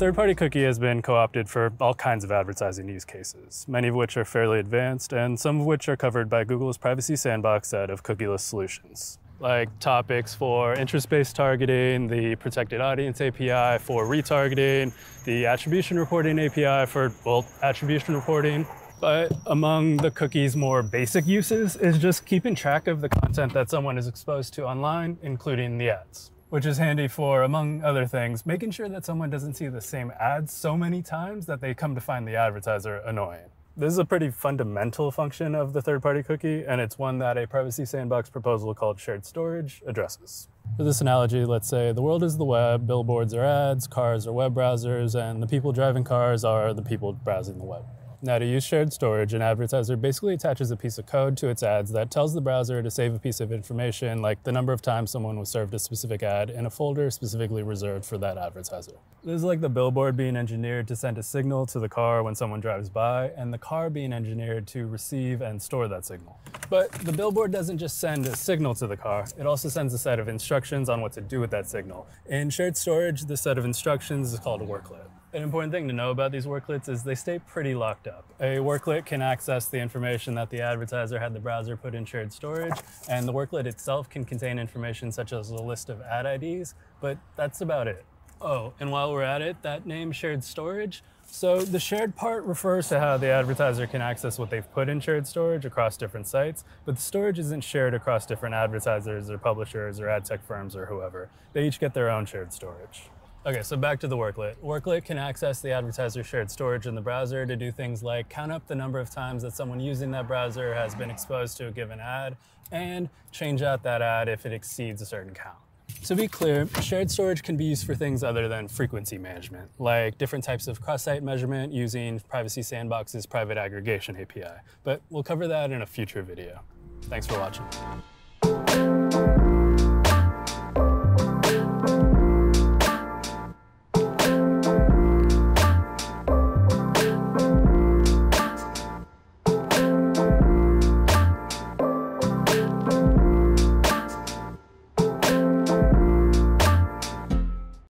third-party cookie has been co-opted for all kinds of advertising use cases, many of which are fairly advanced and some of which are covered by Google's Privacy Sandbox set of cookieless solutions like topics for interest-based targeting, the protected audience API for retargeting, the attribution reporting API for, well, attribution reporting. But among the cookie's more basic uses is just keeping track of the content that someone is exposed to online, including the ads. Which is handy for, among other things, making sure that someone doesn't see the same ads so many times that they come to find the advertiser annoying. This is a pretty fundamental function of the third-party cookie, and it's one that a privacy sandbox proposal called shared storage addresses. For this analogy, let's say the world is the web, billboards are ads, cars are web browsers, and the people driving cars are the people browsing the web. Now to use shared storage, an advertiser basically attaches a piece of code to its ads that tells the browser to save a piece of information like the number of times someone was served a specific ad in a folder specifically reserved for that advertiser. This is like the billboard being engineered to send a signal to the car when someone drives by and the car being engineered to receive and store that signal. But the billboard doesn't just send a signal to the car, it also sends a set of instructions on what to do with that signal. In shared storage, the set of instructions is called a worklet. An important thing to know about these worklets is they stay pretty locked up. A worklet can access the information that the advertiser had the browser put in shared storage, and the worklet itself can contain information such as a list of ad IDs, but that's about it. Oh, and while we're at it, that name shared storage, so the shared part refers to how the advertiser can access what they've put in shared storage across different sites, but the storage isn't shared across different advertisers or publishers or ad tech firms or whoever. They each get their own shared storage. Okay, so back to the worklet. Worklet can access the advertiser shared storage in the browser to do things like count up the number of times that someone using that browser has been exposed to a given ad and change out that ad if it exceeds a certain count. To be clear, shared storage can be used for things other than frequency management, like different types of cross-site measurement using Privacy Sandbox's private aggregation API. But we'll cover that in a future video. Thanks for watching.